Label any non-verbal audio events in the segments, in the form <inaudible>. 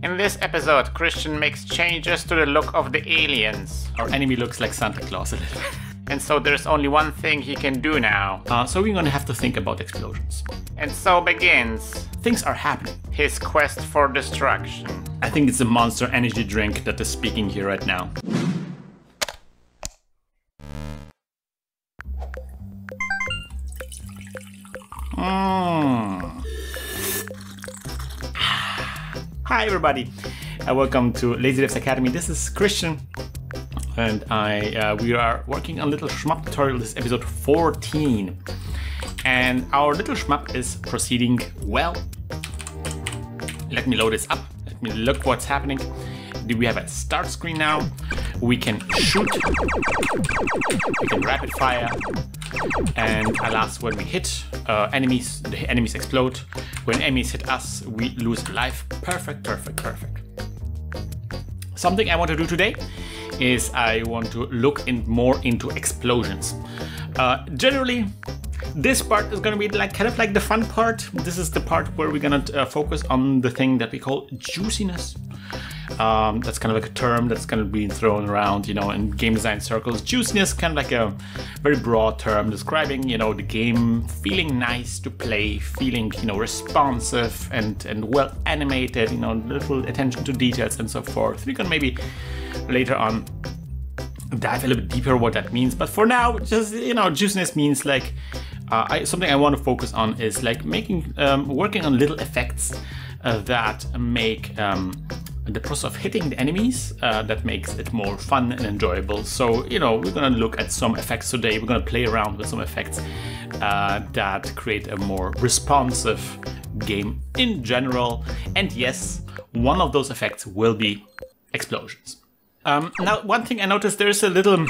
In this episode, Christian makes changes to the look of the aliens. Our enemy looks like Santa Claus a little. And so there's only one thing he can do now. Uh, so we're gonna have to think about explosions. And so begins Things are happening. his quest for destruction. I think it's a monster energy drink that is speaking here right now. Mm. Hi everybody, uh, welcome to Lazy Devs Academy. This is Christian, and I uh, we are working on little shmup tutorial. This is episode 14, and our little shmup is proceeding well. Let me load this up. Let me look what's happening. Do we have a start screen now? We can shoot. We can rapid fire. And alas, when we hit uh, enemies, the enemies explode. When enemies hit us, we lose life. Perfect, perfect, perfect. Something I want to do today is I want to look in more into explosions. Uh, generally, this part is going to be like kind of like the fun part. This is the part where we're going to uh, focus on the thing that we call juiciness. Um, that's kind of like a term that's kind of being thrown around, you know, in game design circles. Juiciness, kind of like a very broad term describing, you know, the game feeling nice to play, feeling, you know, responsive and and well animated, you know, little attention to details and so forth. We can maybe later on dive a little bit deeper what that means. But for now, just you know, juiciness means like uh, I, something I want to focus on is like making um, working on little effects uh, that make um, the process of hitting the enemies uh, that makes it more fun and enjoyable. So you know, we're gonna look at some effects today. We're gonna play around with some effects uh, that create a more responsive game in general. And yes, one of those effects will be explosions. Um, now, one thing I noticed there's a little,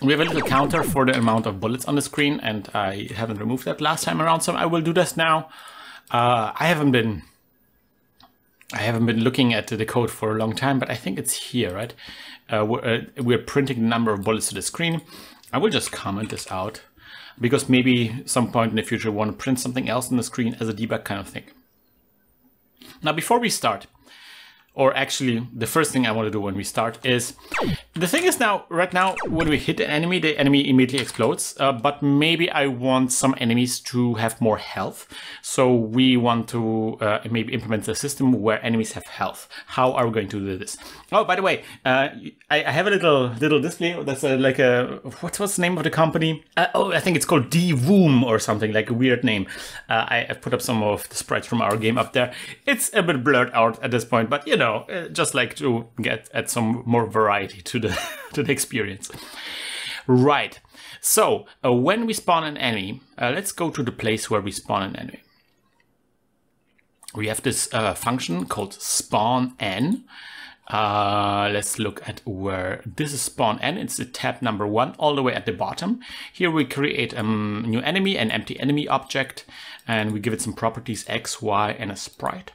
we have a little counter for the amount of bullets on the screen, and I haven't removed that last time around, so I will do this now. Uh, I haven't been, I haven't been looking at the code for a long time, but I think it's here, right? Uh, we're, uh, we're printing the number of bullets to the screen. I will just comment this out because maybe some point in the future we want to print something else on the screen as a debug kind of thing. Now, before we start, or actually the first thing I want to do when we start is the thing is now right now when we hit an enemy the enemy immediately explodes uh, but maybe I want some enemies to have more health. So we want to uh, maybe implement a system where enemies have health. How are we going to do this? Oh by the way uh, I, I, have a little little display that's a, like a what's what's the name of the company? Uh, oh I think it's called Divoom or something like a weird name. Uh, I, have put up some of the sprites from our game up there. It's a bit blurred out at this point but you know know, uh, just like to get add some more variety to the <laughs> to the experience. Right. So uh, when we spawn an enemy, uh, let's go to the place where we spawn an enemy. We have this uh, function called spawn n. Uh, let's look at where this is spawn n. It's the tab number one all the way at the bottom. Here we create a um, new enemy, an empty enemy object, and we give it some properties x, y, and a sprite.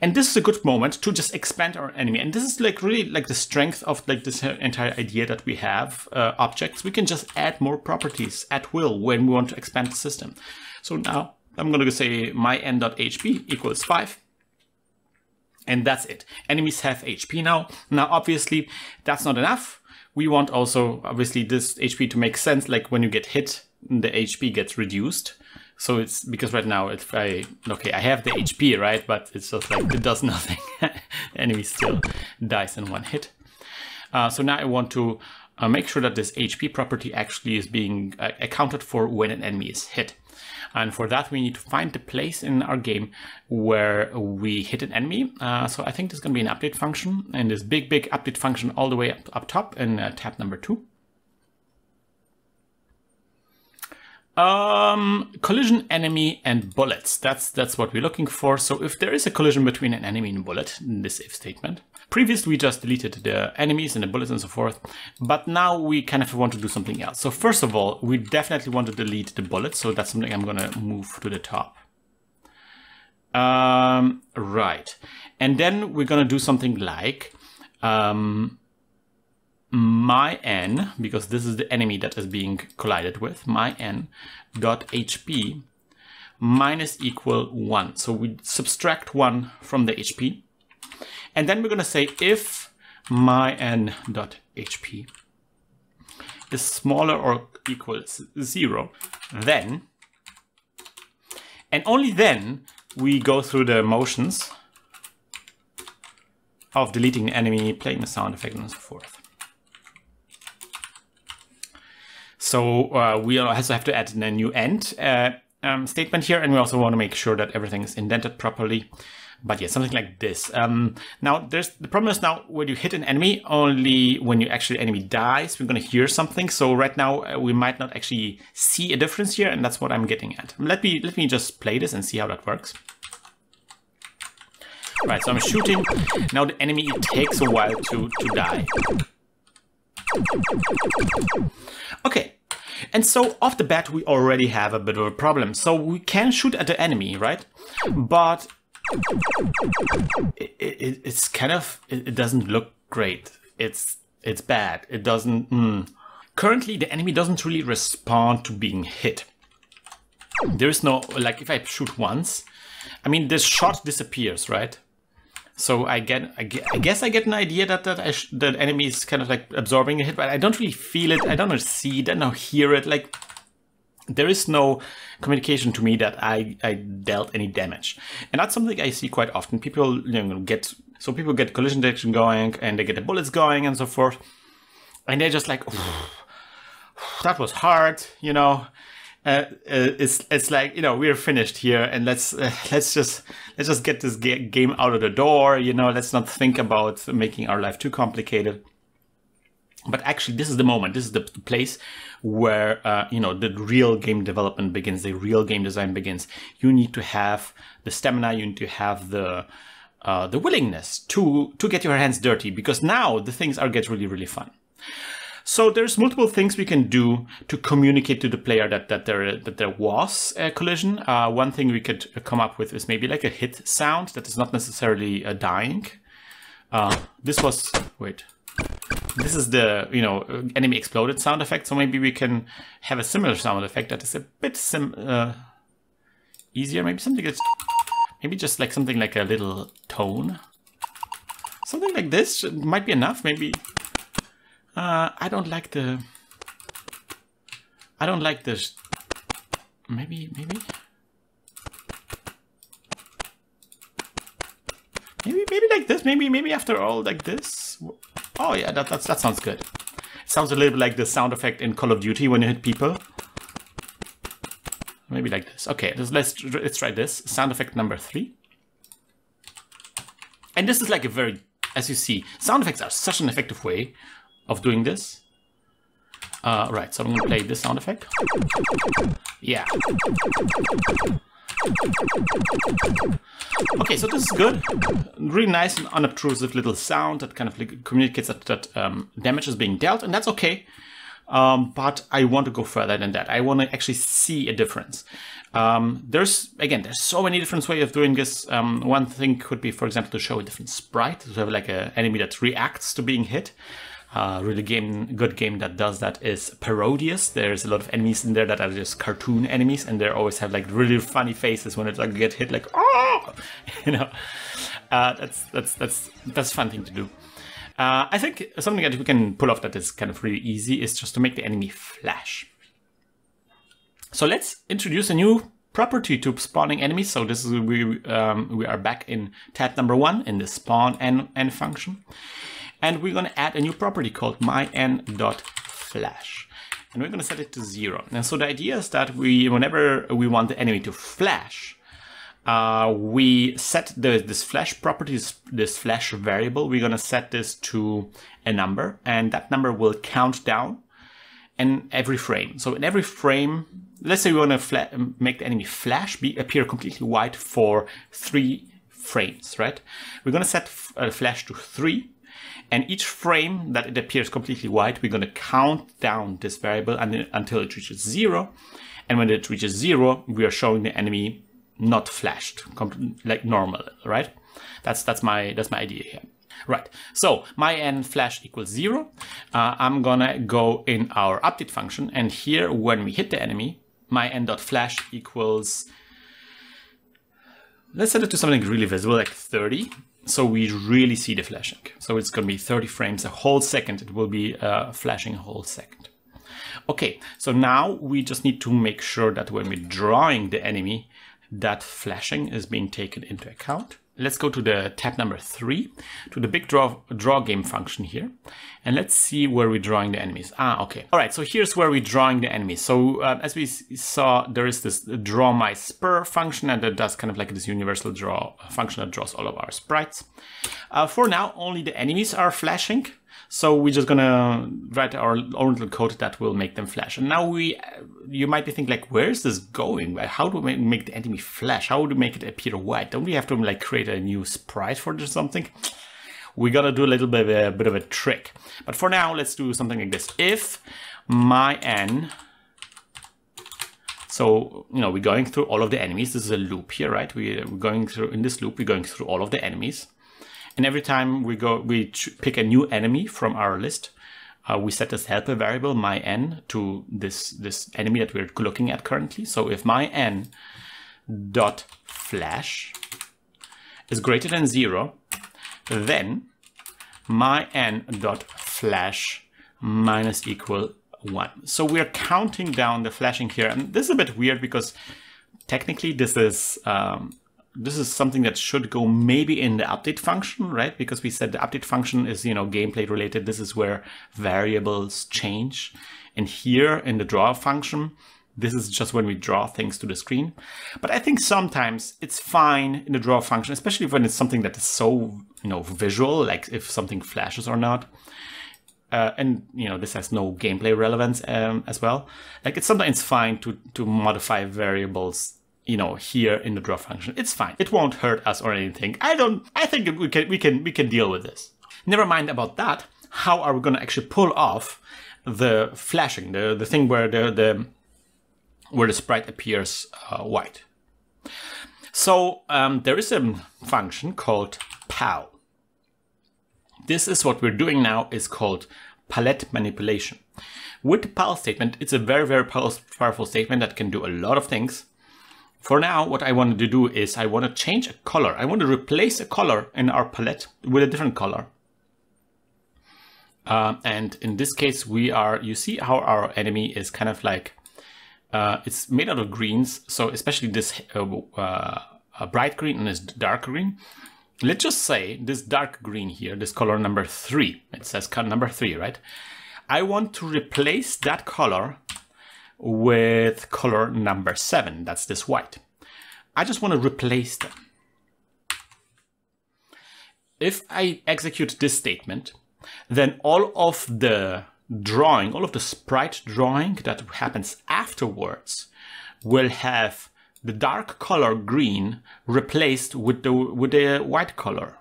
And this is a good moment to just expand our enemy. And this is like really like the strength of like this entire idea that we have uh, objects. We can just add more properties at will when we want to expand the system. So now I'm going to say my n.hp equals 5. And that's it. Enemies have HP now. Now, obviously, that's not enough. We want also, obviously, this HP to make sense. Like when you get hit, the HP gets reduced. So it's because right now if I okay I have the HP right, but it's just like it does <laughs> nothing. Enemy still dies in one hit. Uh, so now I want to uh, make sure that this HP property actually is being uh, accounted for when an enemy is hit. And for that, we need to find the place in our game where we hit an enemy. Uh, so I think there's going to be an update function and this big, big update function all the way up, up top in uh, tab number two. Um, collision enemy and bullets. That's that's what we're looking for. So if there is a collision between an enemy and bullet in this if statement, previously we just deleted the enemies and the bullets and so forth, but now we kind of want to do something else. So first of all, we definitely want to delete the bullets. So that's something I'm gonna move to the top. Um, right, and then we're gonna do something like um, my n, because this is the enemy that is being collided with, my n dot hp minus equal 1. So we subtract 1 from the HP. And then we're going to say if my n dot HP is smaller or equals zero, then, and only then we go through the motions of deleting the enemy, playing the sound effect, and so forth. So uh, we also have to add a new end uh, um, statement here, and we also want to make sure that everything is indented properly. But yeah, something like this. Um, now, there's the problem is now when you hit an enemy, only when you actually enemy dies, we're going to hear something. So right now uh, we might not actually see a difference here, and that's what I'm getting at. Let me let me just play this and see how that works. Right, so I'm shooting. Now the enemy takes a while to to die. Okay, and so off the bat, we already have a bit of a problem. So we can shoot at the enemy, right? But it, it, it's kind of, it, it, doesn't look great. It's, it's bad. It doesn't, mm. Currently, the enemy doesn't really respond to being hit. There is no, like if I shoot once, I mean, this shot disappears, right? So I get, I, guess I get an idea that that I the enemy is kind of like absorbing a hit, but I don't really feel it. I don't see it. I don't hear it. Like there is no communication to me that I, I dealt any damage. And that's something I see quite often. People you know, get, so people get collision detection going and they get the bullets going and so forth. And they're just like, that was hard, you know. Uh, uh, it's it's like you know we're finished here and let's uh, <laughs> let's just let's just get this ga game out of the door you know let's not think about making our life too complicated. But actually this is the moment this is the place where uh, you know the real game development begins the real game design begins. You need to have the stamina you need to have the uh, the willingness to to get your hands dirty because now the things are get really really fun so there's multiple things we can do to communicate to the player that, that there that there was a collision. Uh, one thing we could come up with is maybe like a hit sound that is not necessarily a dying. Uh, this was, wait, this is the, you know, enemy exploded sound effect. So maybe we can have a similar sound effect that is a bit sim uh, easier. Maybe something that's, maybe just like something like a little tone. Something like this might be enough. Maybe uh, I don't like the... I don't like this. Maybe, maybe? Maybe, maybe like this. Maybe, maybe after all like this. Oh yeah, that, that's, that sounds good. It sounds a little bit like the sound effect in Call of Duty when you hit people. Maybe like this. Okay, let's, let's, let's try this. Sound effect number three. And this is like a very, as you see, sound effects are such an effective way of doing this. Uh, right, so I'm to play this sound effect. Yeah. Okay, so this is good. Really nice and unobtrusive little sound that kind of like communicates that, that um, damage is being dealt, and that's okay. Um, but I want to go further than that. I want to actually see a difference. Um, there's, again, there's so many different ways of doing this. Um, one thing could be, for example, to show a different sprite, to have like an enemy that reacts to being hit. Uh, really game good game that does that is Parodius. There's a lot of enemies in there that are just cartoon enemies, and they always have like really funny faces when it like get hit, like oh, <laughs> you know. Uh, that's that's that's that's fun thing to do. Uh, I think something that we can pull off that is kind of really easy is just to make the enemy flash. So let's introduce a new property to spawning enemies. So this is we um, we are back in tab number one in the spawn n n function. And we're going to add a new property called myn.flash. And we're going to set it to zero. And so the idea is that we, whenever we want the enemy to flash, uh, we set the, this flash property, this flash variable, we're going to set this to a number, and that number will count down in every frame. So in every frame, let's say we want to make the enemy flash, be appear completely white for three frames, right? We're going to set uh, flash to three, and each frame that it appears completely white, we're going to count down this variable until it reaches zero. And when it reaches zero, we are showing the enemy not flashed, like normal, right? That's that's my that's my idea here. Right, so my n flash equals zero. Uh, I'm gonna go in our update function, and here when we hit the enemy, my n dot flash equals. Let's set it to something really visible, like 30. So we really see the flashing. So it's going to be 30 frames a whole second. It will be uh, flashing a whole second. Okay, so now we just need to make sure that when we're drawing the enemy, that flashing is being taken into account. Let's go to the tab number three, to the big draw, draw game function here. And let's see where we're drawing the enemies. Ah, okay. All right, so here's where we're drawing the enemies. So uh, as we saw, there is this draw my spur function and that does kind of like this universal draw function that draws all of our sprites. Uh, for now, only the enemies are flashing. So we're just gonna write our own little code that will make them flash. And now we, uh, you might be thinking like, where is this going? How do we make the enemy flash? How do we make it appear white? Don't we have to like create a new sprite for it or something? We gotta do a little bit of a, bit of a trick. But for now, let's do something like this. If my n so, you know, we're going through all of the enemies. This is a loop here, right? We're going through, in this loop, we're going through all of the enemies. And every time we go, we pick a new enemy from our list. Uh, we set this helper variable my n to this this enemy that we're looking at currently. So if my n dot flash is greater than zero, then my n dot flash minus equal one. So we're counting down the flashing here, and this is a bit weird because technically this is um, this is something that should go maybe in the update function, right? Because we said the update function is, you know, gameplay related. This is where variables change. And here in the draw function, this is just when we draw things to the screen. But I think sometimes it's fine in the draw function, especially when it's something that is so, you know, visual, like if something flashes or not. Uh, and you know this has no gameplay relevance um, as well. Like it's sometimes fine to to modify variables you know, here in the draw function. It's fine. It won't hurt us or anything. I don't, I think we can, we can, we can deal with this. Never mind about that. How are we going to actually pull off the flashing, the, the thing where the, the, where the sprite appears uh, white? So um, there is a function called pal. This is what we're doing now is called palette manipulation. With the pal statement, it's a very, very powerful statement that can do a lot of things. For now, what I wanted to do is I want to change a color. I want to replace a color in our palette with a different color. Uh, and in this case, we are, you see how our enemy is kind of like, uh, it's made out of greens. So especially this uh, uh bright green and this dark green. Let's just say this dark green here, this color number three, it says number three, right? I want to replace that color with color number seven, that's this white. I just want to replace them. If I execute this statement, then all of the drawing, all of the sprite drawing that happens afterwards will have the dark color green replaced with the with the white color.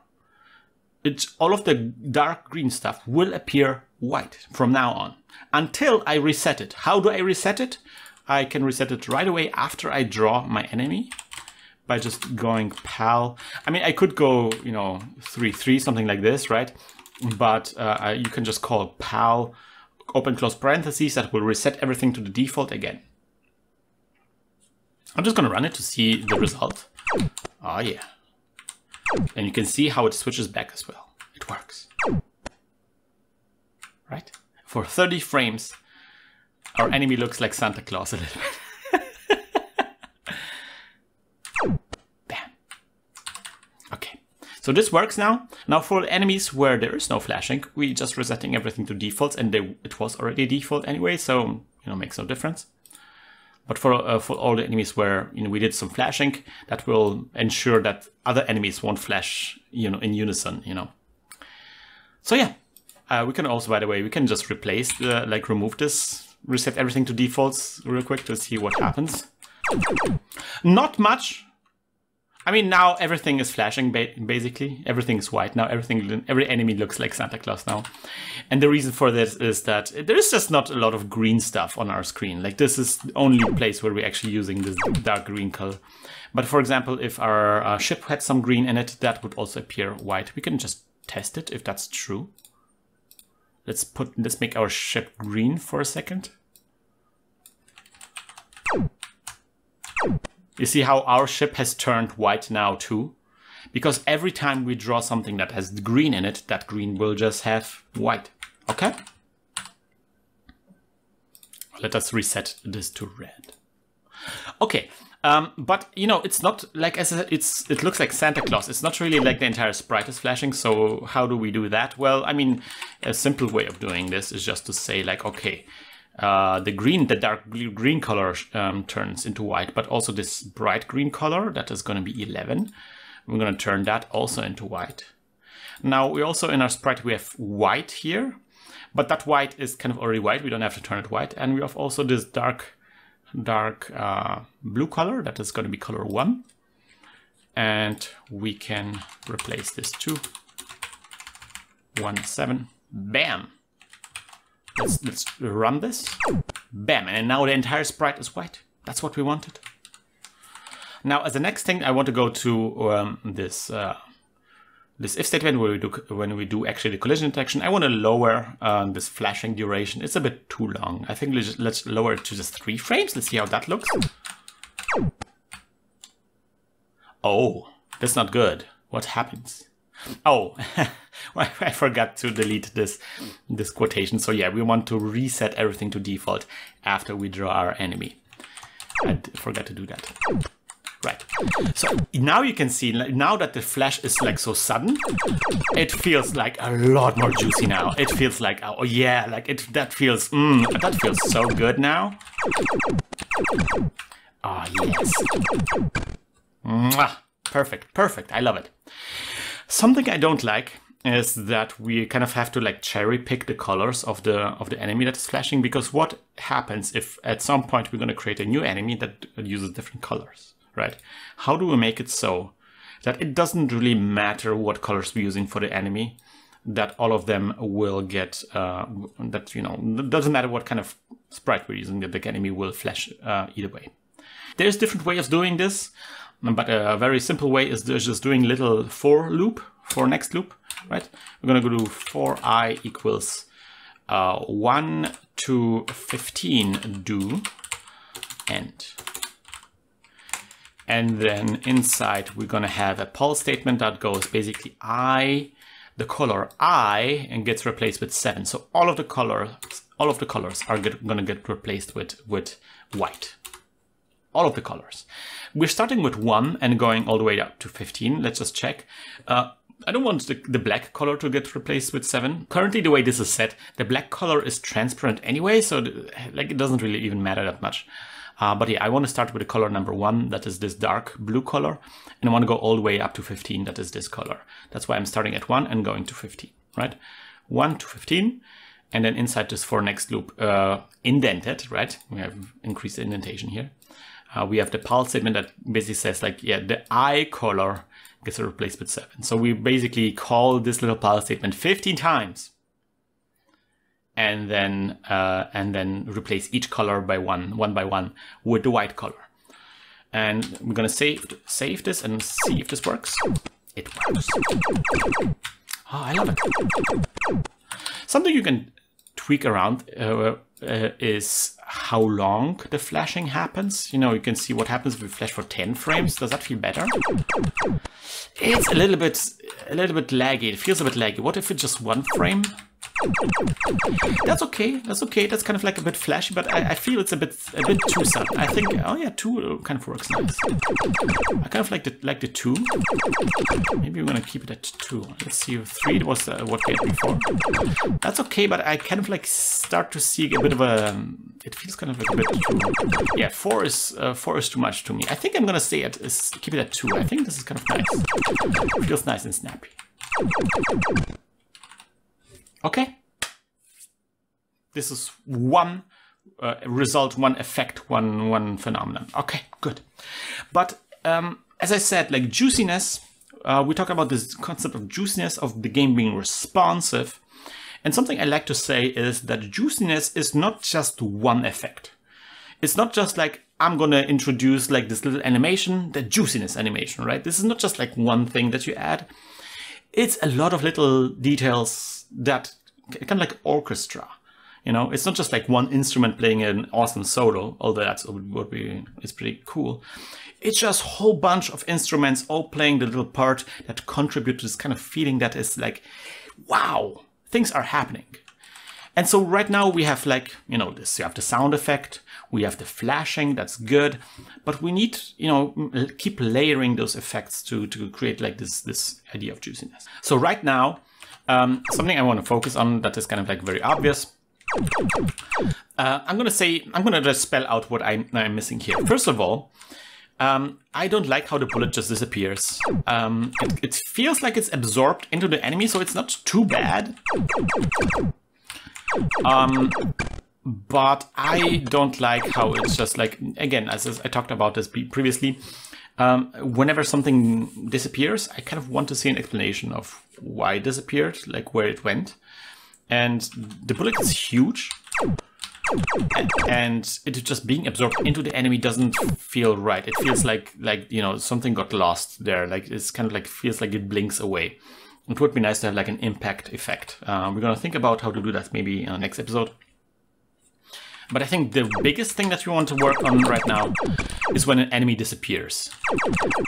It's all of the dark green stuff will appear white from now on until I reset it. How do I reset it? I can reset it right away after I draw my enemy by just going pal. I mean, I could go, you know, 3-3, something like this, right? But uh, you can just call pal open close parentheses that will reset everything to the default again. I'm just to run it to see the result. Oh, yeah. And you can see how it switches back as well. It works. Right? For 30 frames, our enemy looks like Santa Claus a little bit. <laughs> Bam. Okay. So this works now. Now for enemies where there is no flashing, we just resetting everything to defaults and they, it was already default anyway, so you know makes no difference. But for, uh, for all the enemies where you know we did some flashing, that will ensure that other enemies won't flash you know in unison. You know. So yeah, uh, we can also, by the way, we can just replace the, like remove this, reset everything to defaults real quick to see what happens. Not much. I mean, now everything is flashing, ba basically. Everything is white now. Everything, every enemy looks like Santa Claus now. And the reason for this is that there is just not a lot of green stuff on our screen. Like this is the only place where we're actually using this dark green color. But for example, if our uh, ship had some green in it, that would also appear white. We can just test it if that's true. Let's put let's make our ship green for a second. You see how our ship has turned white now too? because every time we draw something that has green in it, that green will just have white. Okay? Let us reset this to red. Okay, um, but you know, it's not like as said, it's it looks like Santa Claus. It's not really like the entire sprite is flashing. So how do we do that? Well, I mean, a simple way of doing this is just to say like, okay, uh, the green, the dark green color um, turns into white, but also this bright green color that is going to be 11. We're going to turn that also into white. Now we also in our sprite we have white here, but that white is kind of already white. We don't have to turn it white, and we have also this dark dark uh, blue color that is going to be color 1 and we can replace this to 1 7 bam. Let's let's run this. Bam and now the entire sprite is white. That's what we wanted. Now as the next thing I want to go to um, this uh, this if statement where we do when we do actually the collision detection, I want to lower uh, this flashing duration. It's a bit too long. I think let's, let's lower it to just three frames. Let's see how that looks. Oh, that's not good. What happens? Oh, <laughs> I forgot to delete this this quotation. So yeah, we want to reset everything to default after we draw our enemy. I forgot to do that. Right. So now you can see, now that the flash is like so sudden, it feels like a lot more juicy now. It feels like, oh yeah, like it, that feels, mm, that feels so good now. Ah, oh, yes. Mwah. Perfect, perfect. I love it. Something I don't like is that we kind of have to like cherry pick the colors of the of the enemy that is flashing because what happens if at some point we're going to create a new enemy that uses different colors? Right? How do we make it so that it doesn't really matter what colors we're using for the enemy, that all of them will get, uh, that, you know, doesn't matter what kind of sprite we're using, that the enemy will flash uh, either way. There's different ways of doing this, but a very simple way is just doing little for loop, for next loop, right? We're gonna go to for i equals uh, 1 to 15 do end and then inside, we're going to have a pal statement that goes basically I, the color I, and gets replaced with seven. So all of the colors, all of the colors are going to get replaced with, with white. All of the colors. We're starting with one and going all the way up to 15. Let's just check. Uh, I don't want the, the, black color to get replaced with 7. Currently, the way this is set, the black color is transparent anyway, so the, like it doesn't really even matter that much. Uh, but yeah, I want to start with the color number one, that is this dark blue color, and I want to go all the way up to 15, that is this color. That's why I'm starting at one and going to 15, right? One to 15, and then inside this for next loop, uh, indented, right? We have increased indentation here. Uh, we have the pal statement that basically says like, yeah, the I color gets replaced with seven. So we basically call this little pal statement 15 times and then uh, and then replace each color by one, one by one, with the white color. And I'm gonna save save this and see if this works. It works. Oh, I love it. Something you can tweak around uh, uh, is how long the flashing happens. You know, you can see what happens if we flash for 10 frames. Does that feel better? It's a little bit, a little bit laggy. It feels a bit laggy. What if it's just one frame? That's okay. That's okay. That's kind of like a bit flashy, but I, I feel it's a bit a bit too sudden. I think oh yeah, two kind of works nice. I kind of like the like the two. Maybe we're gonna keep it at two. Let's see if three was uh, what we had before. That's okay, but I kind of like start to see a bit of a. It feels kind of like a bit. Yeah, four is uh, four is too much to me. I think I'm gonna stay at keep it at two. I think this is kind of nice. Feels nice and snappy. Okay? This is one uh, result, one effect, one, one phenomenon. Okay, good. But um, as I said, like juiciness, uh, we talk about this concept of juiciness of the game being responsive. And something I like to say is that juiciness is not just one effect. It's not just like I'm gonna introduce like this little animation, the juiciness animation, right? This is not just like one thing that you add. It's a lot of little details that kind of like orchestra. You know, it's not just like one instrument playing an awesome solo, although that's would be it's pretty cool. It's just a whole bunch of instruments all playing the little part that contribute to this kind of feeling that is like, wow, things are happening. And so right now we have like, you know, this, you have the sound effect, we have the flashing, that's good, but we need, you know, keep layering those effects to, to create like this, this idea of juiciness. So right now, um, something I want to focus on that is kind of like very obvious. Uh, I'm going to say, I'm going to just spell out what I'm, I'm missing here. First of all, um, I don't like how the bullet just disappears. Um, it, it, feels like it's absorbed into the enemy, so it's not too bad. Um, but I don't like how it's just like, again, as, as I talked about this previously, um, whenever something disappears, I kind of want to see an explanation of why it disappeared, like where it went. And the bullet is huge, and it just being absorbed into the enemy doesn't feel right. It feels like like you know something got lost there. Like it's kind of like feels like it blinks away. It would be nice to have like an impact effect. Uh, we're gonna think about how to do that maybe in the next episode. But I think the biggest thing that we want to work on right now is when an enemy disappears.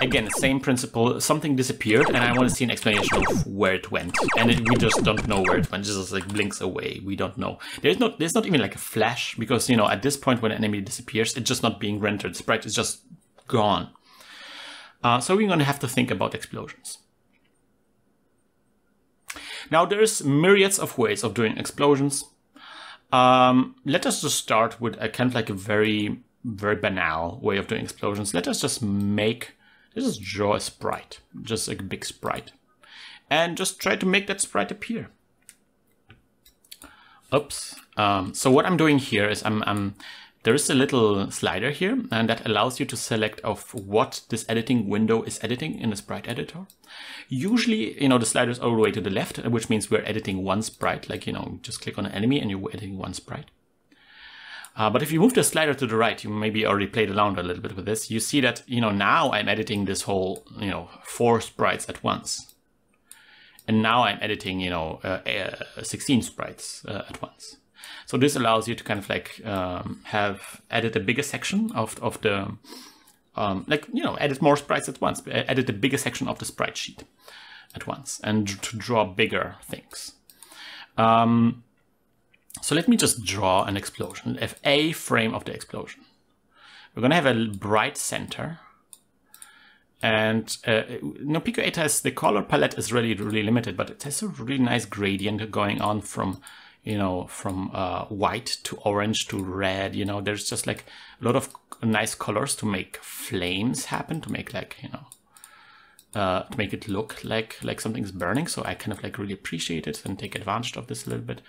Again, the same principle, something disappeared and I want to see an explanation of where it went. And it, we just don't know where it went, it just like blinks away, we don't know. There's not, there's not even like a flash because, you know, at this point when an enemy disappears, it's just not being rendered, sprite is just gone. Uh, so we're going to have to think about explosions. Now there's myriads of ways of doing explosions. Um, let us just start with a kind of like a very, very banal way of doing explosions. Let us just make, let's just draw a sprite, just a big sprite. And just try to make that sprite appear. Oops. Um, so what I'm doing here is I'm, I'm there is a little slider here and that allows you to select of what this editing window is editing in the sprite editor. Usually, you know, the slider is all the way to the left, which means we're editing one sprite, like, you know, just click on an enemy and you're editing one sprite. Uh, but if you move the slider to the right, you maybe already played around a little bit with this. You see that, you know, now I'm editing this whole, you know, four sprites at once. And now I'm editing, you know, uh, uh, 16 sprites uh, at once. So this allows you to kind of like um, have edit a bigger section of, of the, um, like, you know, edit more sprites at once, edit a bigger section of the sprite sheet at once and to draw bigger things. Um, so let me just draw an explosion, If a frame of the explosion. We're going to have a bright center. And uh, know, Pico 8 has the color palette is really, really limited, but it has a really nice gradient going on from you know, from uh, white to orange to red, you know, there's just like a lot of nice colors to make flames happen, to make like, you know, uh, to make it look like like something's burning. So I kind of like really appreciate it and take advantage of this a little bit.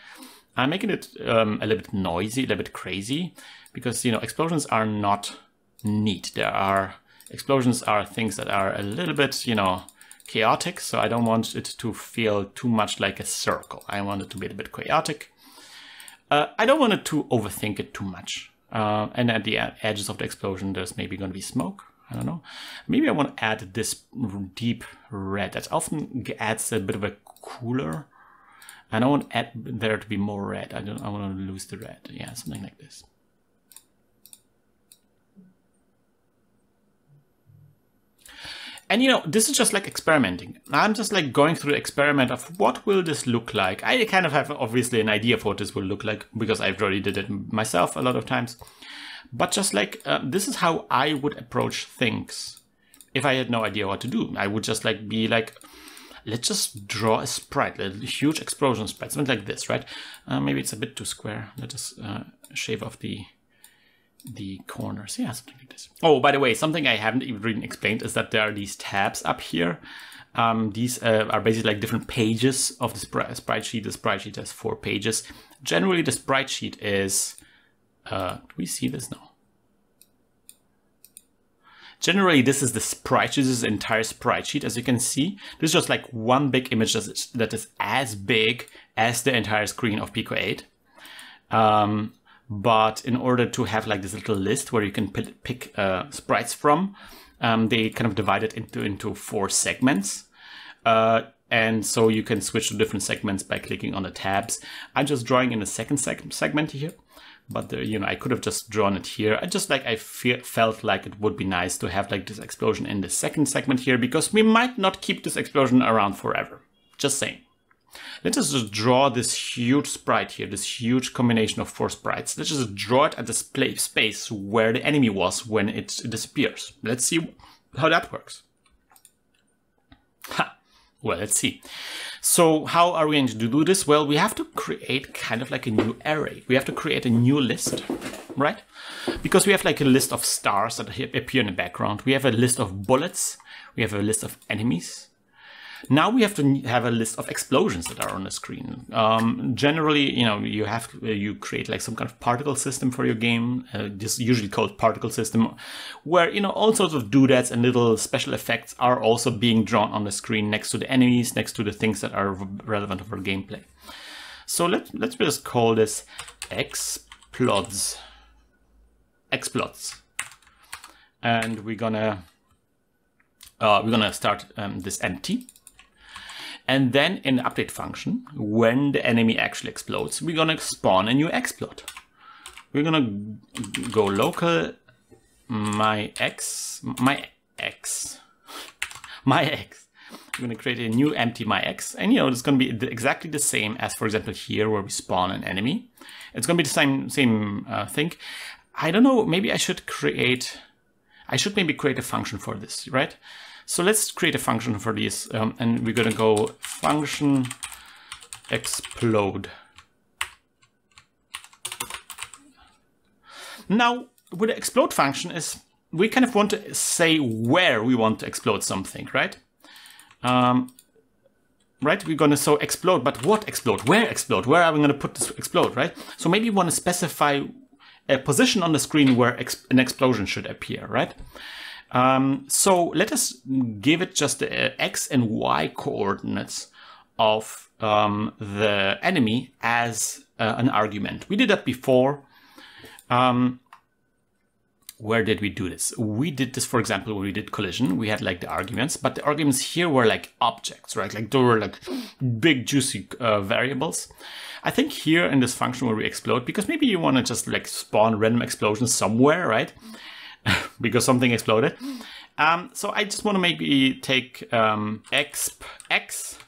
I'm making it um, a little bit noisy, a little bit crazy, because you know explosions are not neat. There are explosions are things that are a little bit you know chaotic, so I don't want it to feel too much like a circle. I want it to be a bit chaotic. Uh, I don't want it to overthink it too much. Uh, and at the edges of the explosion, there's maybe going to be smoke. I don't know. Maybe I want to add this deep red. That often adds a bit of a cooler. And I want add there to be more red. I don't. I want to lose the red. Yeah, something like this. And you know, this is just like experimenting. I'm just like going through the experiment of what will this look like. I kind of have obviously an idea of what this will look like because I've already did it myself a lot of times. But just like, uh, this is how I would approach things if I had no idea what to do. I would just like be like, let's just draw a sprite, a huge explosion sprite, something like this, right? Uh, maybe it's a bit too square. Let's uh, shave off the the corners. Yeah, something like this. Oh, by the way, something I haven't even really explained is that there are these tabs up here. Um, these uh, are basically like different pages of the spri sprite sheet. The sprite sheet has four pages. Generally, the sprite sheet is. Uh, do we see this now? Generally, this is the sprite sheet, this is the entire sprite sheet. As you can see, this is just like one big image that is, that is as big as the entire screen of Pico 8. Um, but in order to have like this little list where you can pick uh, sprites from, um, they kind of divide it into, into four segments. Uh, and so you can switch to different segments by clicking on the tabs. I'm just drawing in the second seg segment here, but the, you know I could have just drawn it here. I just like I fe felt like it would be nice to have like this explosion in the second segment here because we might not keep this explosion around forever. Just saying. Let us just draw this huge sprite here, this huge combination of four sprites. Let's just draw it at the space where the enemy was when it disappears. Let's see how that works. Ha. Well, let's see. So how are we going to do this? Well, we have to create kind of like a new array. We have to create a new list, right? Because we have like a list of stars that appear in the background. We have a list of bullets. We have a list of enemies. Now we have to have a list of explosions that are on the screen. Um, generally, you know, you have to, uh, you create like some kind of particle system for your game. Uh, this usually called particle system, where you know all sorts of doodads and little special effects are also being drawn on the screen next to the enemies, next to the things that are relevant for gameplay. So let's let's just call this explodes. Explodes, and we're gonna uh, we're gonna start um, this empty and then in the update function, when the enemy actually explodes, we're gonna spawn a new explode. We're gonna go local my x, my x, <laughs> my x. We're gonna create a new empty my x, and you know it's gonna be exactly the same as, for example, here where we spawn an enemy. It's gonna be the same same uh, thing. I don't know. Maybe I should create. I should maybe create a function for this, right? So let's create a function for these, um, and we're gonna go function explode. Now, with the explode function is, we kind of want to say where we want to explode something, right? Um, right? We're going to so explode, but what explode? Where explode? Where are we going to put this explode, right? So maybe you want to specify a position on the screen where ex an explosion should appear, right? Um, so let us give it just the x and y coordinates of um, the enemy as uh, an argument. We did that before. Um, where did we do this? We did this, for example, when we did collision, we had like the arguments, but the arguments here were like objects, right? Like they were like big juicy uh, variables. I think here in this function where we explode, because maybe you want to just like spawn random explosions somewhere, right? <laughs> because something exploded. Um, so I just want to maybe take um, exp x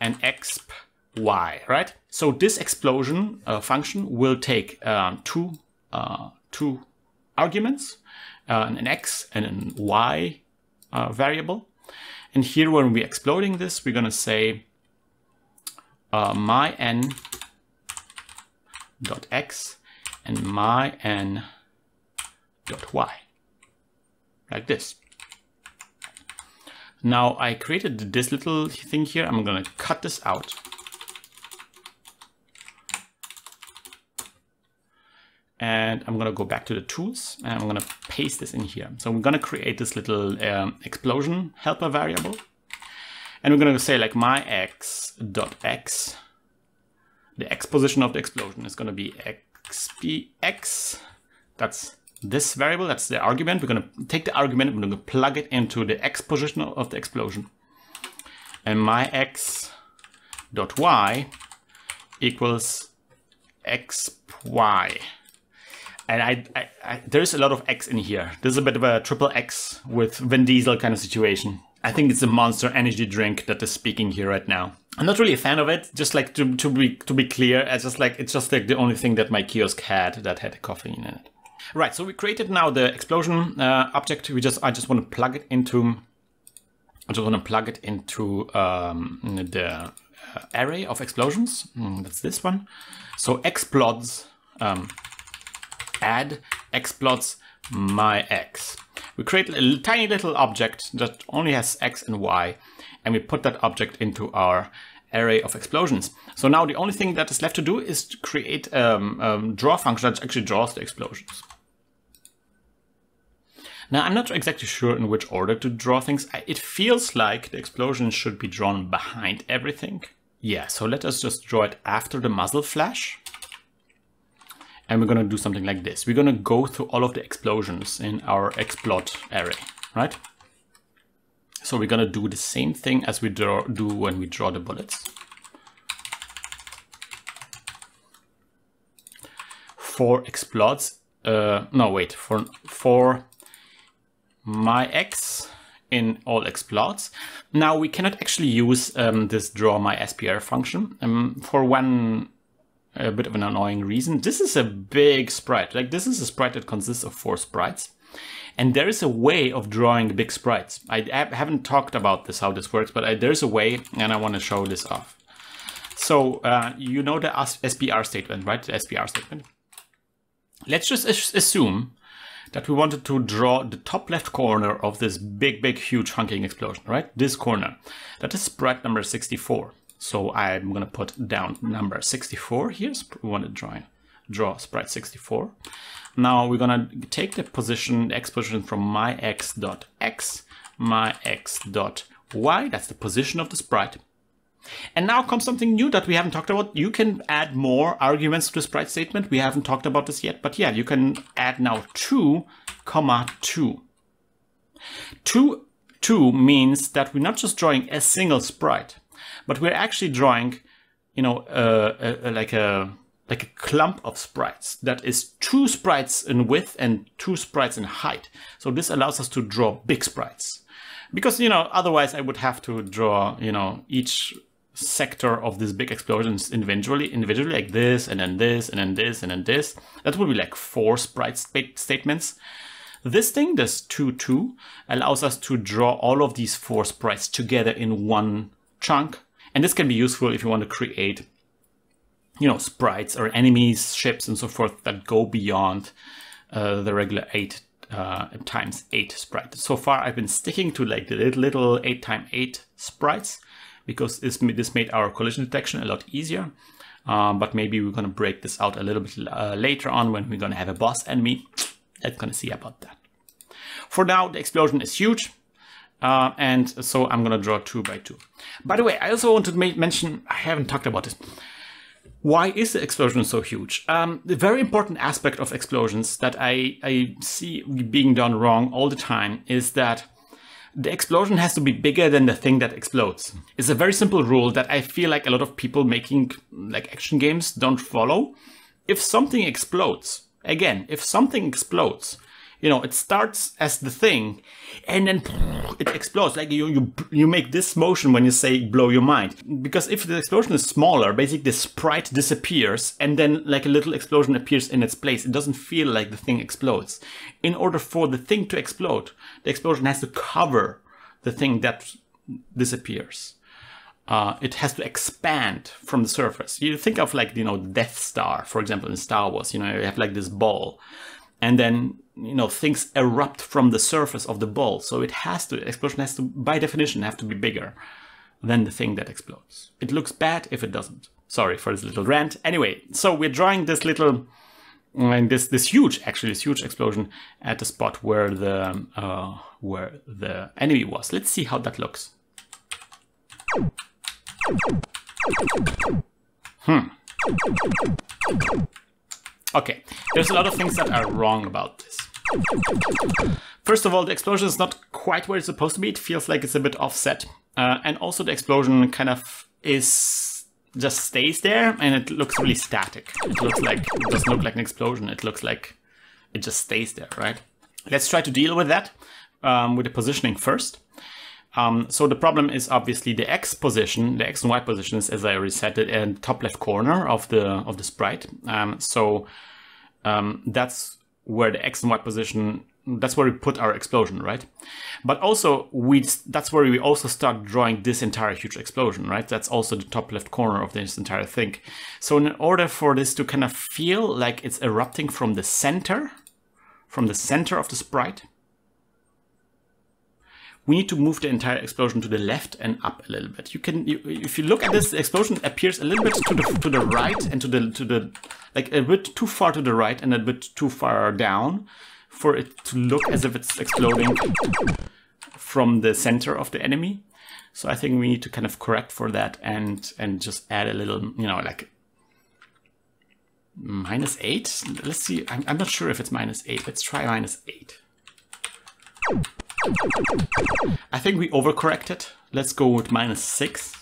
and exp y, right? So this explosion uh, function will take um, two uh, two arguments, uh, an x and an y uh, variable. And here when we're exploding this, we're going to say uh, my n dot x and my n dot y like this. Now I created this little thing here. I'm going to cut this out. And I'm going to go back to the tools and I'm going to paste this in here. So we're going to create this little um, explosion helper variable. And we're going to say like my x dot x. The x position of the explosion is going to be xpx. That's this variable, that's the argument. We're going to take the argument, and we're going to plug it into the x position of the explosion. And my x dot y equals xy. And I, I, I, there's a lot of x in here. This is a bit of a triple x with Vin Diesel kind of situation. I think it's a monster energy drink that is speaking here right now. I'm not really a fan of it. Just like to, to be to be clear, it's just like it's just like the only thing that my kiosk had that had coffee in it. Right, so we created now the explosion uh, object. We just I just want to plug it into I just want to plug it into um, the uh, array of explosions. Mm, that's this one. So explodes um, add explodes my x. We create a tiny little object that only has x and y, and we put that object into our array of explosions. So now the only thing that is left to do is to create a um, um, draw function that actually draws the explosions. Now, I'm not exactly sure in which order to draw things. It feels like the explosion should be drawn behind everything. Yeah, so let us just draw it after the muzzle flash. And we're gonna do something like this. We're gonna go through all of the explosions in our explode array, right? So we're gonna do the same thing as we draw, do when we draw the bullets. For explodes, uh, no wait, for, for my x in all explodes. Now we cannot actually use um, this draw my SPR function um, for one a bit of an annoying reason. This is a big sprite. Like this is a sprite that consists of four sprites. And there is a way of drawing big sprites. I haven't talked about this, how this works, but I, there's a way and I want to show this off. So uh, you know the SPR statement, right? The SPR statement. Let's just assume that we wanted to draw the top left corner of this big, big, huge hunking explosion, right? This corner. That is sprite number 64. So I'm going to put down number 64 here. We want to draw, draw sprite 64. Now we're going to take the position, the x position from my x dot x, my x dot y. That's the position of the sprite. And now comes something new that we haven't talked about. You can add more arguments to the sprite statement. We haven't talked about this yet, but yeah, you can add now 2, comma 2. 2, 2 means that we're not just drawing a single sprite, but we're actually drawing, you know, uh, a, a, like a like a clump of sprites that is two sprites in width and two sprites in height. So this allows us to draw big sprites. Because, you know, otherwise I would have to draw, you know, each sector of these big explosions individually, individually like this, and then this, and then this, and then this. That would be like four sprite statements. This thing, this 2-2, allows us to draw all of these four sprites together in one chunk and this can be useful if you want to create, you know, sprites or enemies, ships, and so forth that go beyond uh, the regular eight uh, times eight sprite. So far, I've been sticking to like the little eight times eight sprites because this made our collision detection a lot easier. Um, but maybe we're going to break this out a little bit uh, later on when we're going to have a boss enemy. Let's going to see about that. For now, the explosion is huge. Uh, and so I'm going to draw two by two. By the way, I also want to mention, I haven't talked about this. Why is the explosion so huge? Um, the very important aspect of explosions that I, I see being done wrong all the time is that the explosion has to be bigger than the thing that explodes. It's a very simple rule that I feel like a lot of people making like action games don't follow. If something explodes, again, if something explodes, you know, it starts as the thing and then it explodes. Like you, you, you make this motion when you say blow your mind. Because if the explosion is smaller, basically the sprite disappears and then like a little explosion appears in its place. It doesn't feel like the thing explodes. In order for the thing to explode, the explosion has to cover the thing that disappears. Uh, it has to expand from the surface. You think of like, you know, Death Star, for example, in Star Wars, you know, you have like this ball and then you know things erupt from the surface of the ball. So it has to explosion has to by definition have to be bigger than the thing that explodes. It looks bad if it doesn't. Sorry for this little rant. Anyway so we're drawing this little and this this huge actually this huge explosion at the spot where the uh, where the enemy was. Let's see how that looks. Hmm. Okay, there's a lot of things that are wrong about this. First of all, the explosion is not quite where it's supposed to be. It feels like it's a bit offset. Uh, and also the explosion kind of is just stays there and it looks really static. It looks like, it doesn't look like an explosion. It looks like it just stays there, right? Let's try to deal with that um, with the positioning first. Um, so the problem is obviously the X position, the X and Y positions, as I already said, in top left corner of the of the sprite. Um, so um, that's where the X and Y position, that's where we put our explosion, right? But also we that's where we also start drawing this entire huge explosion, right? That's also the top left corner of this entire thing. So in order for this to kind of feel like it's erupting from the center, from the center of the sprite, we need to move the entire explosion to the left and up a little bit. You can, you, if you look at this, the explosion appears a little bit to the to the right and to the to the like a bit too far to the right and a bit too far down for it to look as if it's exploding from the center of the enemy. So I think we need to kind of correct for that and and just add a little, you know, like minus eight. Let's see. I'm, I'm not sure if it's minus eight. Let's try minus eight. I think we overcorrected. Let's go with minus 6.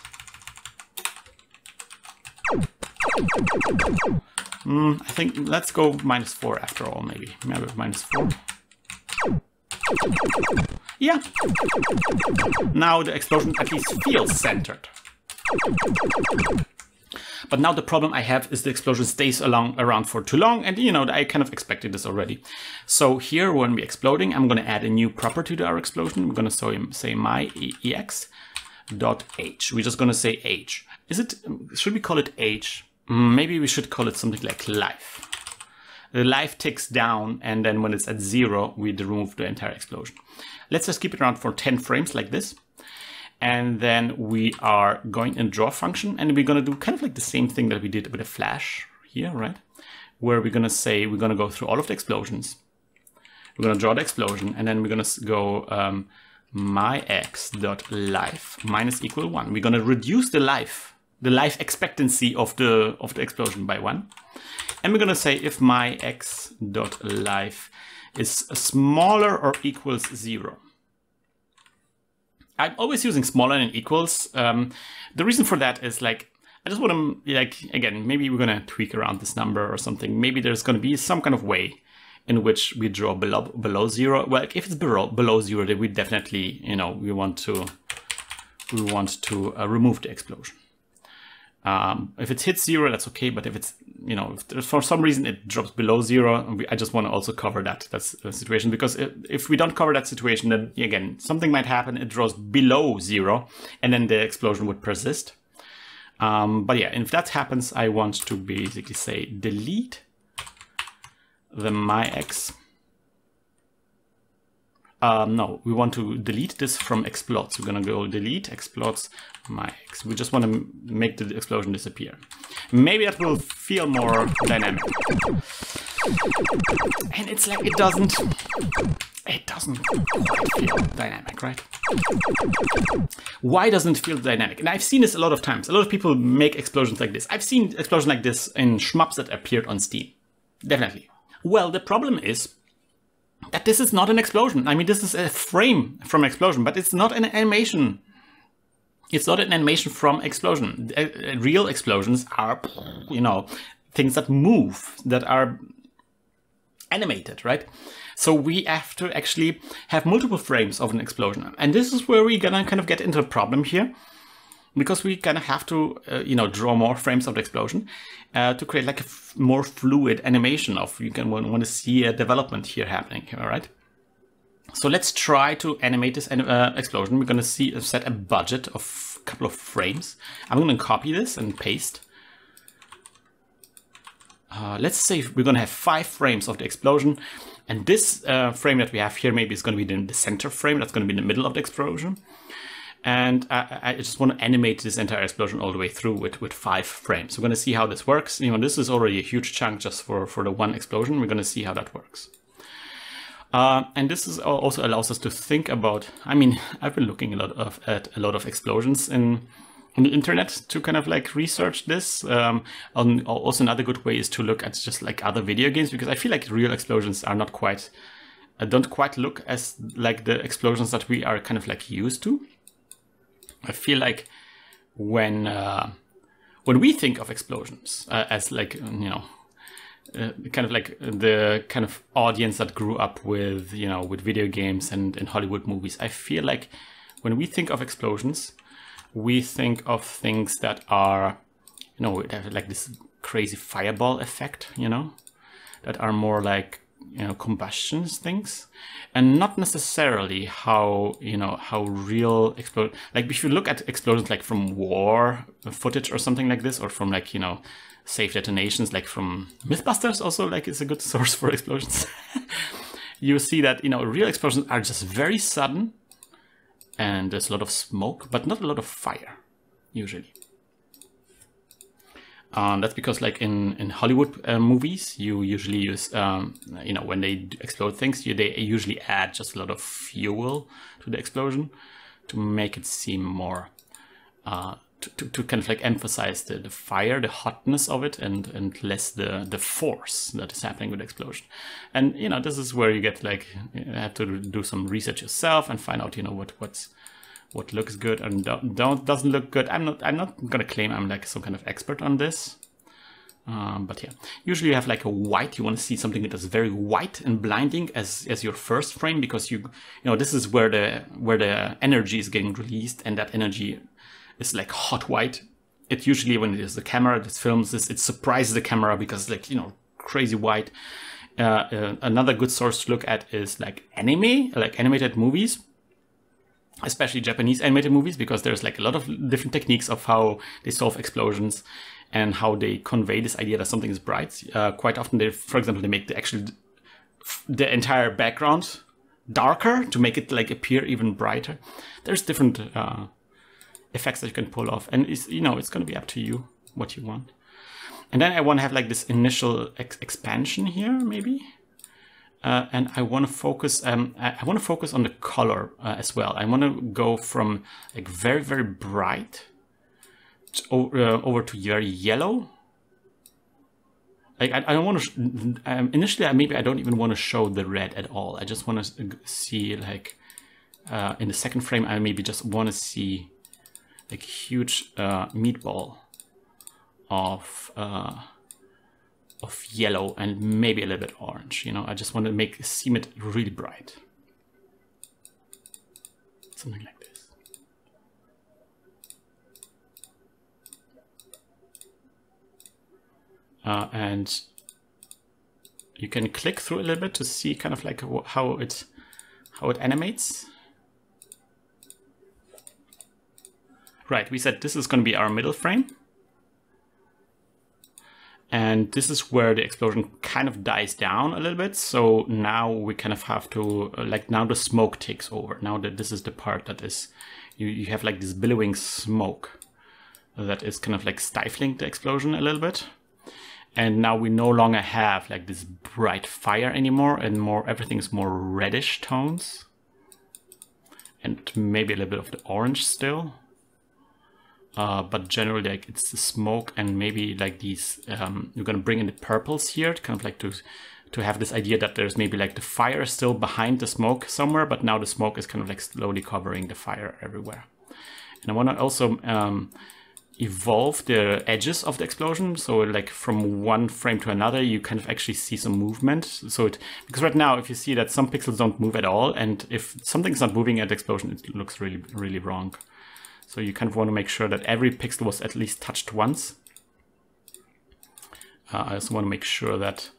Mm, I think let's go minus 4 after all, maybe. Maybe minus 4. Yeah. Now the explosion at least feels centered. But now the problem I have is the explosion stays along around for too long, and you know, I kind of expected this already. So here, when we're exploding, I'm going to add a new property to our explosion. We're going to say my ex dot h. We're just going to say h. Is it? Should we call it h? Mm, maybe we should call it something like life. The life ticks down, and then when it's at zero, we remove the entire explosion. Let's just keep it around for 10 frames like this and then we are going in draw function and we're going to do kind of like the same thing that we did with a flash here, right? Where we're going to say we're going to go through all of the explosions. We're to draw the explosion and then we're going to go um, my x dot life minus equal one. We're going to reduce the life, the life expectancy of the of the explosion by one. And we're to say if my x dot life is smaller or equals zero. I'm always using smaller than equals. Um, the reason for that is like, I just want to, like, again, maybe we're going to tweak around this number or something. Maybe there's going to be some kind of way in which we draw below below zero. Well, if it's below below zero, then we definitely, you know, we want to we want to uh, remove the explosion. Um, if it hits zero, that's okay. But if it's, you know, if for some reason it drops below zero, I just want to also cover that that's the situation because if, if we don't cover that situation, then again something might happen. It draws below zero, and then the explosion would persist. Um, but yeah, if that happens, I want to basically say delete the my x um, no, we want to delete this from explodes. We're gonna go delete explodes my. We just want to make the explosion disappear. Maybe that will feel more dynamic. And it's like it doesn't, it doesn't quite feel dynamic, right? Why doesn't it feel dynamic? And I've seen this a lot of times. A lot of people make explosions like this. I've seen explosions like this in shmups that appeared on Steam. Definitely. Well, the problem is that this is not an explosion. I mean, this is a frame from explosion, but it's not an animation. It's not an animation from explosion. Uh, uh, real explosions are, you know, things that move, that are animated, right? So we have to actually have multiple frames of an explosion. And this is where we're gonna kind of get into a problem here because we kind of have to, uh, you know, draw more frames of the explosion uh, to create like a more fluid animation of you can want to see a development here happening. All right. So let's try to animate this uh, explosion. We're going to see uh, set a budget of a couple of frames. I'm going to copy this and paste. Uh, let's say we're going to have five frames of the explosion. And this uh, frame that we have here maybe is going to be the center frame. That's going to be in the middle of the explosion. And I, I, just want to animate this entire explosion all the way through with, with five frames. We're going to see how this works. You know, this is already a huge chunk just for, for the one explosion. We're going to see how that works. Uh, and this is also allows us to think about, I mean, <laughs> I've been looking a lot of, at a lot of explosions in, on the internet to kind of like research this. Um, also another good way is to look at just like other video games because I feel like real explosions are not quite, uh, don't quite look as like the explosions that we are kind of like used to. I feel like when uh, when we think of explosions uh, as like you know uh, kind of like the kind of audience that grew up with you know with video games and, and Hollywood movies, I feel like when we think of explosions, we think of things that are you know like this crazy fireball effect, you know, that are more like you know combustions things and not necessarily how you know how real explode like if you look at explosions like from war footage or something like this or from like you know safe detonations like from mythbusters also like it's a good <laughs> source for explosions <laughs> you see that you know real explosions are just very sudden and there's a lot of smoke but not a lot of fire usually um, that's because like in, in Hollywood uh, movies, you usually use, um, you know, when they explode things, you, they usually add just a lot of fuel to the explosion to make it seem more, uh, to, to, to kind of like emphasize the, the fire, the hotness of it, and and less the the force that is happening with the explosion. And you know, this is where you get like you have to do some research yourself and find out you know what what's what looks good and don't, don't doesn't look good. I'm not I'm not gonna claim I'm like some kind of expert on this. Um, but yeah, usually you have like a white. You want to see something that is very white and blinding as as your first frame because you you know this is where the where the energy is getting released and that energy is like hot white. It usually when it is the camera that films this, it surprises the camera because like you know crazy white. Uh, uh, another good source to look at is like anime, like animated movies, especially Japanese animated movies, because there's like a lot of different techniques of how they solve explosions and how they convey this idea that something is bright. Uh, quite often, they, for example, they make the actual the entire background darker to make it like appear even brighter. There's different uh, effects that you can pull off, and it's you know it's going to be up to you what you want. And then I want to have like this initial ex expansion here, maybe. Uh, and I want to focus. Um, I, I want to focus on the color uh, as well. I want to go from like very very bright to, uh, over to very yellow. Like I, I don't want to. Um, initially, I, maybe I don't even want to show the red at all. I just want to see like uh, in the second frame. I maybe just want to see like huge uh, meatball of uh, of yellow and maybe a little bit orange. You know, I just want to make seem it really bright. Something like this. Uh, and you can click through a little bit to see kind of like how it how it animates. Right, we said this is going to be our middle frame. And this is where the explosion kind of dies down a little bit. So now we kind of have to, uh, like now the smoke takes over. Now that this is the part that is, you, you have like this billowing smoke that is kind of like stifling the explosion a little bit. And now we no longer have like this bright fire anymore and more, everything is more reddish tones. And maybe a little bit of the orange still. Uh, but generally like it's the smoke and maybe like these um, you're gonna bring in the purples here to kind of like to to have this idea that there's maybe like the fire still behind the smoke somewhere but now the smoke is kind of like slowly covering the fire everywhere. And I want to also um, evolve the edges of the explosion. So like from one frame to another you kind of actually see some movement. So it because right now if you see that some pixels don't move at all and if something's not moving at the explosion it looks really really wrong so you kind of want to make sure that every pixel was at least touched once. Uh, I also want to make sure that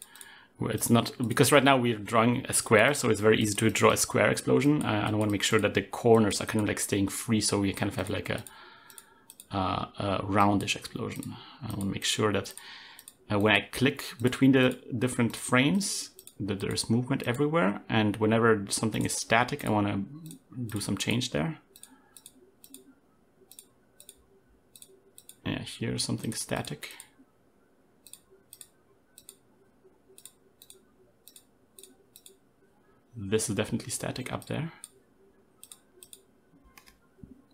it's not, because right now we're drawing a square, so it's very easy to draw a square explosion. Uh, I want to make sure that the corners are kind of like staying free, so we kind of have like a, uh, a roundish explosion. I want to make sure that uh, when I click between the different frames, that there's movement everywhere, and whenever something is static, I want to do some change there. Yeah, here's something static. This is definitely static up there.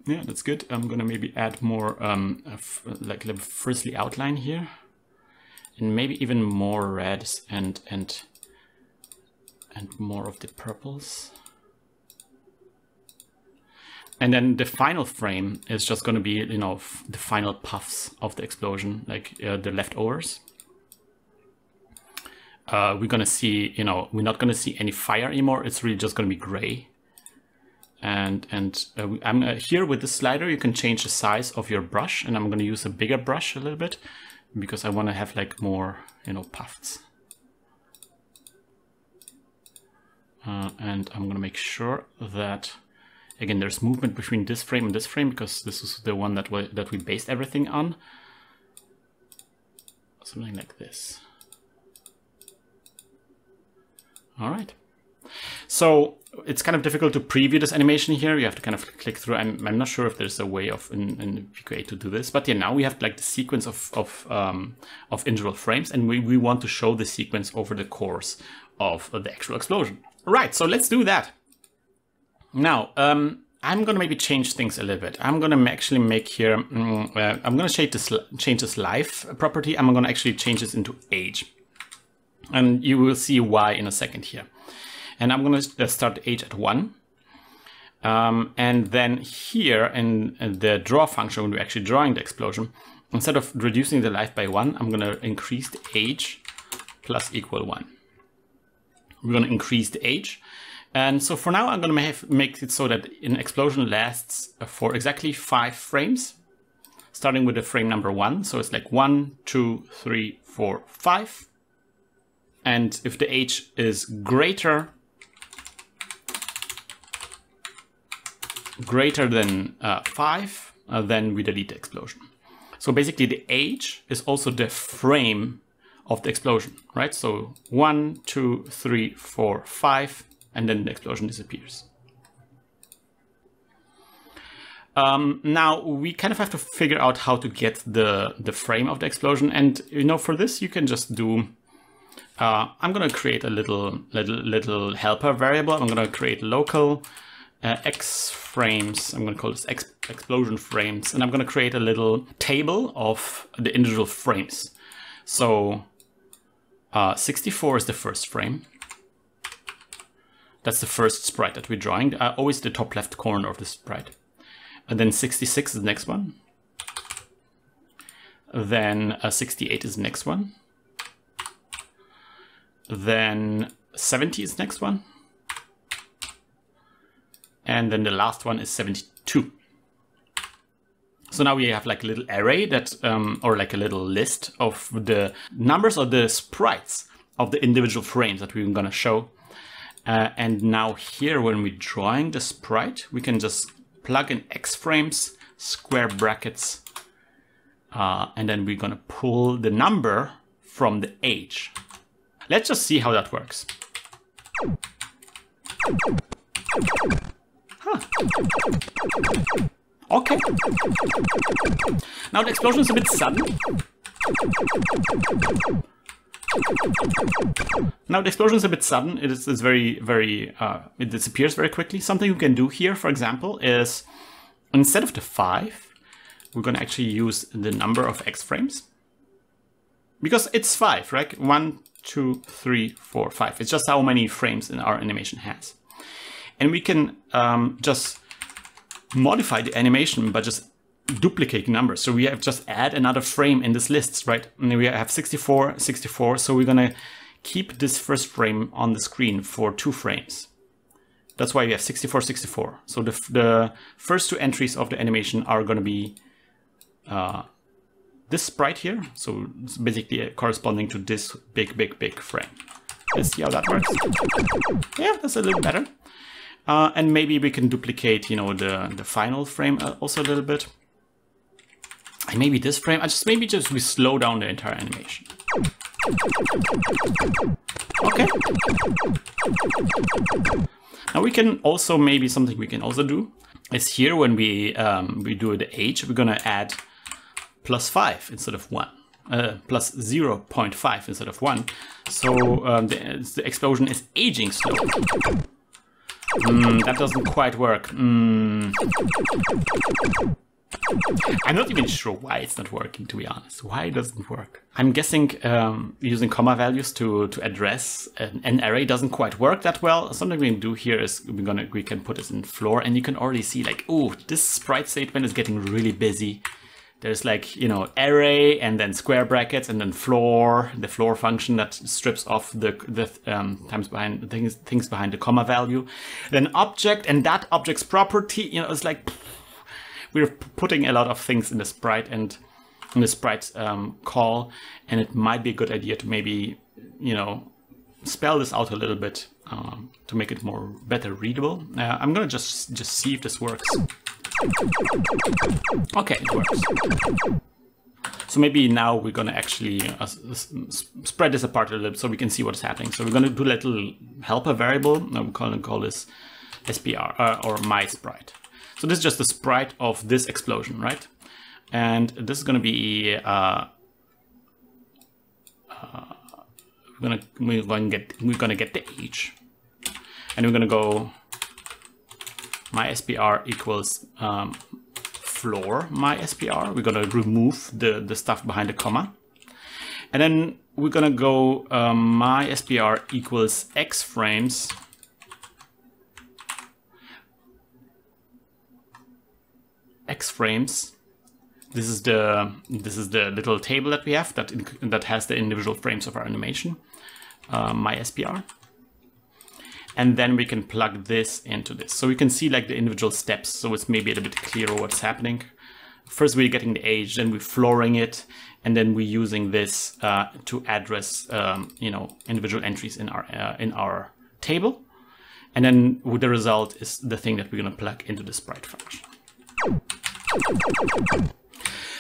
Yeah, that's good. I'm gonna maybe add more, um, like a frizzly outline here, and maybe even more reds and and and more of the purples. And then the final frame is just going to be, you know, the final puffs of the explosion, like uh, the leftovers. Uh, we're going to see, you know, we're not going to see any fire anymore. It's really just going to be gray. And and uh, I'm uh, here with the slider, you can change the size of your brush. And I'm going to use a bigger brush a little bit because I want to have like more, you know, puffs. Uh, and I'm going to make sure that Again, there's movement between this frame and this frame because this is the one that we, that we based everything on. Something like this. All right. So it's kind of difficult to preview this animation here. You have to kind of click through. I'm, I'm not sure if there's a way of in, in VQA to do this, but yeah, now we have like the sequence of of um, of individual frames, and we, we want to show the sequence over the course of the actual explosion. Right. So let's do that. Now, um, I'm gonna maybe change things a little bit. I'm gonna actually make here, mm, uh, I'm gonna change this, change this life property. I'm gonna actually change this into age. And you will see why in a second here. And I'm gonna uh, start age at one. Um, and then here in, in the draw function, when we're actually drawing the explosion, instead of reducing the life by one, I'm gonna increase the age plus equal one. We're gonna increase the age and so for now, I'm going to make it so that an explosion lasts for exactly five frames, starting with the frame number one. So it's like one, two, three, four, five. And if the age is greater, greater than uh, five, uh, then we delete the explosion. So basically the age is also the frame of the explosion, right? So one, two, three, four, five, and then the explosion disappears. Um, now we kind of have to figure out how to get the, the frame of the explosion. And you know, for this, you can just do, uh, I'm going to create a little, little, little helper variable. I'm going to create local uh, X frames. I'm going to call this X explosion frames. And I'm going to create a little table of the individual frames. So uh, 64 is the first frame. That's the first sprite that we're drawing, uh, always the top left corner of the sprite. And then 66 is the next one. Then uh, 68 is the next one. Then 70 is the next one. And then the last one is 72. So now we have like a little array that, um, or like a little list of the numbers of the sprites of the individual frames that we're gonna show uh, and now here, when we're drawing the sprite, we can just plug in X frames, square brackets, uh, and then we're gonna pull the number from the age. Let's just see how that works. Huh. Okay. Now the explosion is a bit sudden. Now the explosion is a bit sudden. It is, very, very, uh, it disappears very quickly. Something you can do here, for example, is instead of the five, we're going to actually use the number of X frames. Because it's five, right? One, two, three, four, five. It's just how many frames in our animation has. And we can um, just modify the animation by just duplicate numbers. So we have just add another frame in this list, right? And we have 64, 64. So we're gonna keep this first frame on the screen for two frames. That's why we have 64, 64. So the, the first two entries of the animation are gonna be uh, this sprite here. So it's basically corresponding to this big, big, big frame. Let's see how that works. Yeah, that's a little better. Uh, and maybe we can duplicate, you know, the, the final frame uh, also a little bit. And maybe this frame, I just maybe just we slow down the entire animation. Okay. Now we can also, maybe something we can also do is here when we um, we do the age, we're gonna add plus five instead of one. Uh, plus 0 0.5 instead of 1. So um, the, the, explosion is aging slowly. Mm, that doesn't quite work. Mm. I'm not even sure why it's not working, to be honest. Why it doesn't work? I'm guessing um, using comma values to, to address an, an, array doesn't quite work that well. Something we can do here is we're gonna we can put this in floor, and you can already see like, oh, this sprite statement is getting really busy. There's like, you know, array and then square brackets and then floor, the floor function that strips off the, the um, times behind things, things behind the comma value. Then object and that object's property, you know, it's like, we're putting a lot of things in the sprite and in the sprite um, call, and it might be a good idea to maybe, you know, spell this out a little bit um, to make it more better readable. Uh, I'm gonna just just see if this works. Okay, it works. So maybe now we're gonna actually uh, spread this apart a little bit so we can see what's happening. So we're gonna do a little helper variable. I'm gonna call this SPR uh, or my sprite. So this is just the sprite of this explosion, right? And this is going to be uh, uh, we're going to get we're gonna get the age, and we're gonna go my SPR equals um, floor my SPR. We're gonna remove the, the stuff behind the comma. And then we're gonna go um, my SPR equals X frames Frames. This is the this is the little table that we have that that has the individual frames of our animation, uh, my SPR. And then we can plug this into this. So we can see like the individual steps. So it's maybe a little bit clearer what's happening. First we're getting the age, then we're flooring it, and then we're using this uh, to address um, you know individual entries in our uh, in our table. And then the result is the thing that we're going to plug into the sprite function.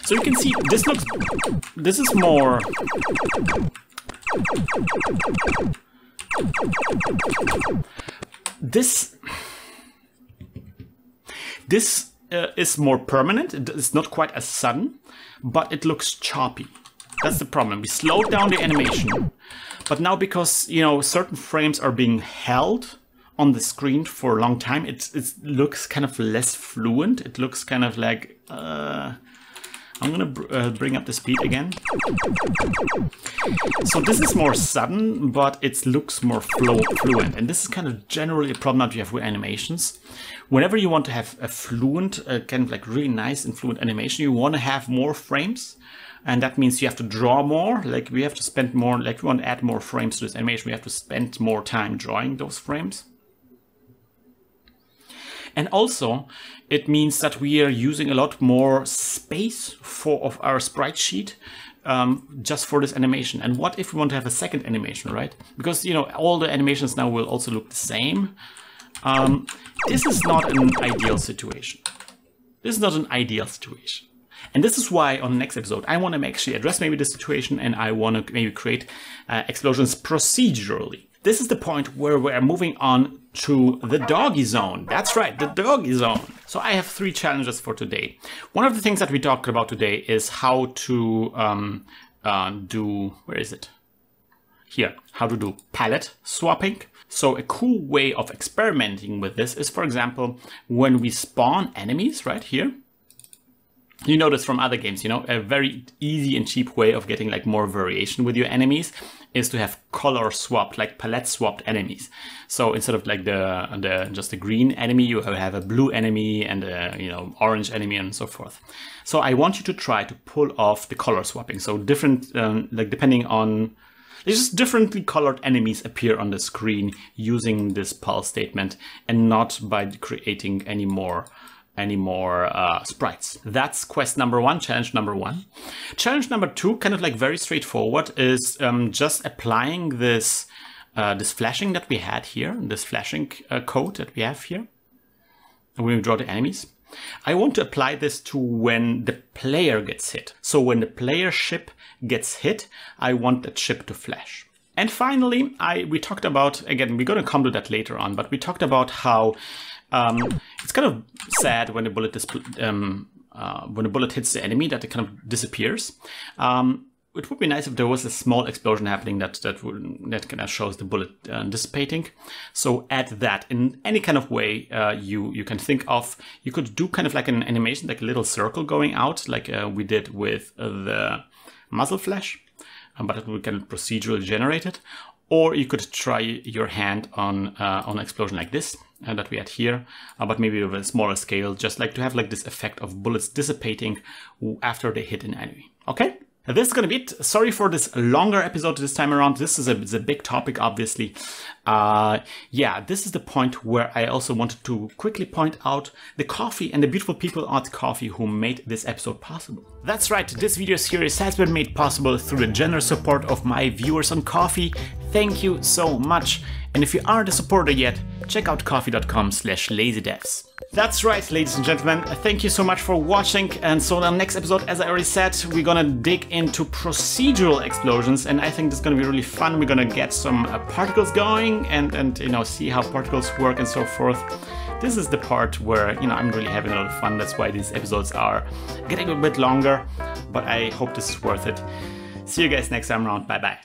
So you can see this looks, this is more, this, this uh, is more permanent. It's not quite as sudden, but it looks choppy. That's the problem. We slowed down the animation, but now because, you know, certain frames are being held, on the screen for a long time, it, it looks kind of less fluent. It looks kind of like... Uh, I'm gonna br uh, bring up the speed again. So this is more sudden, but it looks more fluent. And this is kind of generally a problem that you have with animations. Whenever you want to have a fluent, uh, kind of like really nice and fluent animation, you want to have more frames. And that means you have to draw more, like we have to spend more, like we want to add more frames to this animation, we have to spend more time drawing those frames. And also, it means that we are using a lot more space for of our sprite sheet um, just for this animation. And what if we want to have a second animation, right? Because, you know, all the animations now will also look the same. Um, this is not an ideal situation. This is not an ideal situation. And this is why on the next episode, I want to actually address maybe the situation and I want to maybe create uh, explosions procedurally. This is the point where we're moving on to the doggy zone. That's right, the doggy zone. So I have three challenges for today. One of the things that we talked about today is how to um, uh, do, where is it? Here, how to do palette swapping. So a cool way of experimenting with this is, for example, when we spawn enemies right here, you this from other games, you know, a very easy and cheap way of getting like more variation with your enemies is to have color swapped, like palette swapped enemies. So instead of like the, the just a green enemy, you have a blue enemy and a you know orange enemy and so forth. So I want you to try to pull off the color swapping. So different, um, like depending on just differently colored enemies appear on the screen using this pal statement and not by creating any more any more uh, sprites. That's quest number one, challenge number one. Challenge number two, kind of like very straightforward, is um, just applying this uh, this flashing that we had here, this flashing uh, code that we have here. When we draw the enemies. I want to apply this to when the player gets hit. So when the player ship gets hit, I want that ship to flash. And finally, I we talked about, again, we're going to come to that later on, but we talked about how um, it's kind of sad when a bullet um, uh, when a bullet hits the enemy that it kind of disappears. Um, it would be nice if there was a small explosion happening that that would, that kind of shows the bullet uh, dissipating. So add that in any kind of way uh, you you can think of. You could do kind of like an animation, like a little circle going out, like uh, we did with the muzzle flash, um, but it would kind of procedurally generate it. Or you could try your hand on uh, on an explosion like this uh, that we had here, uh, but maybe with a smaller scale, just like to have like this effect of bullets dissipating after they hit an enemy. Okay? This is gonna be it. Sorry for this longer episode this time around. This is a, a big topic, obviously. Uh, yeah, this is the point where I also wanted to quickly point out the Ko-fi and the beautiful people at Ko-fi who made this episode possible. That's right, this video series has been made possible through the generous support of my viewers on Ko-fi. Thank you so much. And if you aren't a supporter yet, check out ko-fi.com slash lazydevs. That's right, ladies and gentlemen. Thank you so much for watching. And so, in the next episode, as I already said, we're gonna dig into procedural explosions, and I think this is gonna be really fun. We're gonna get some uh, particles going, and and you know see how particles work and so forth. This is the part where you know I'm really having a lot of fun. That's why these episodes are getting a bit longer, but I hope this is worth it. See you guys next time around. Bye bye.